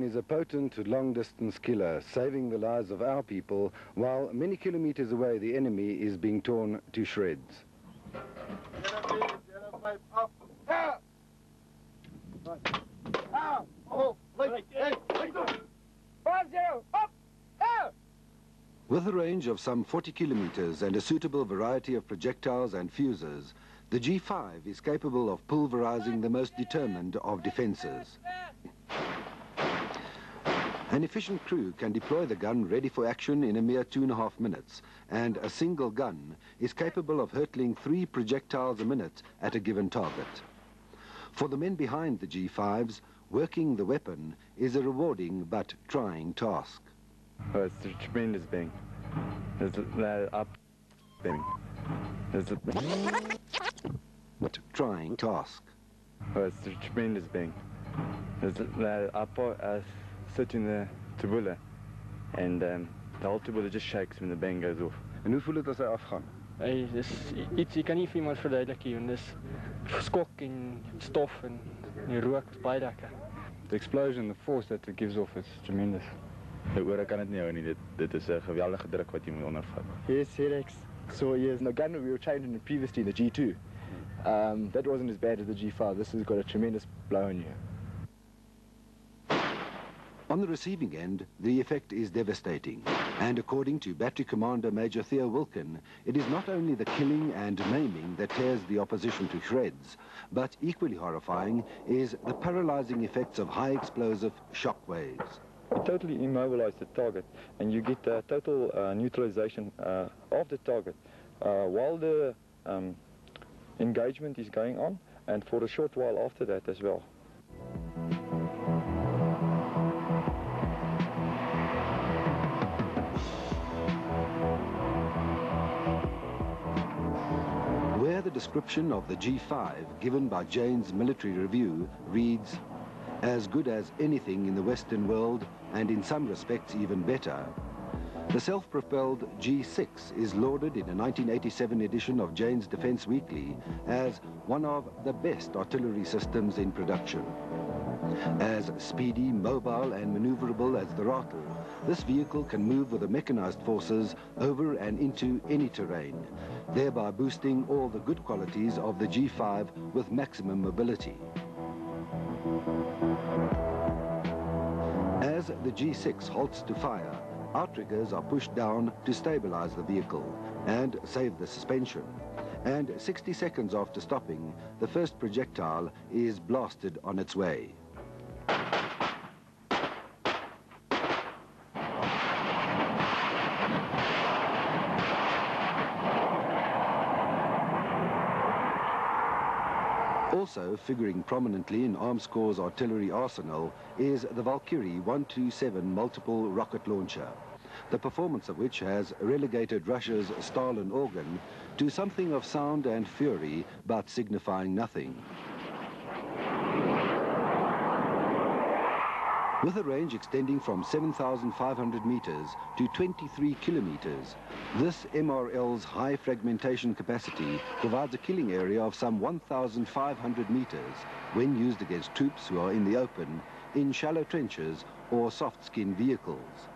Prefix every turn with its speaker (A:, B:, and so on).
A: is a potent long-distance killer, saving the lives of our people, while many kilometers away the enemy is being torn to shreds. With a range of some 40 kilometers and a suitable variety of projectiles and fuses, the G5 is capable of pulverizing the most determined of defenses. An efficient crew can deploy the gun ready for action in a mere two and a half minutes, and a single gun is capable of hurtling three projectiles a minute at a given target. For the men behind the G5s, working the weapon is a rewarding but trying task.
B: Oh, it's a tremendous bang. There's a up bang. There's a
A: but trying task.
B: Oh, it's a tremendous bang. There's a up uh, sit in the tabula and um, the whole tabula just shakes when the bang goes off.
A: En hoe voel dit as hy afgaan?
C: Hey, dis iets jy kan nie vir iemand verduidelik nie, want dis skok en stof en die rook is baie lekker.
B: The explosion, the force that it gives off is tremendous.
D: Die ore kan dit nie hou nie. Dit dit is 'n geweldige druk wat jy moet ondergaan.
E: Yes, Herex. So yes, no gun we were trained in previously in the G2. Um, that wasn't as bad as the G5. This has got a tremendous blow on you.
A: On the receiving end, the effect is devastating. And according to Battery Commander Major Theo Wilkin, it is not only the killing and maiming that tears the opposition to shreds, but equally horrifying is the paralyzing effects of high explosive shock waves.
B: You totally immobilize the target and you get uh, total uh, neutralization uh, of the target uh, while the um, engagement is going on and for a short while after that as well.
A: Description of the G5 given by Jane's Military Review reads, as good as anything in the Western world and in some respects even better, the self-propelled G6 is lauded in a 1987 edition of Jane's Defence Weekly as one of the best artillery systems in production. As speedy, mobile and maneuverable as the Ratel, this vehicle can move with the mechanized forces over and into any terrain, thereby boosting all the good qualities of the G5 with maximum mobility. As the G6 halts to fire, outriggers are pushed down to stabilize the vehicle and save the suspension. And 60 seconds after stopping, the first projectile is blasted on its way. Also figuring prominently in Armscor's artillery arsenal is the Valkiri 127 multiple rocket launcher, the performance of which has relegated Russia's Stalin organ to something of sound and fury but signifying nothing. With a range extending from 7,500 meters to 23 kilometers, this MRL's high fragmentation capacity provides a killing area of some 1,500 meters when used against troops who are in the open, in shallow trenches or soft-skin vehicles.